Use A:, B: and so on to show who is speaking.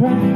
A: pride.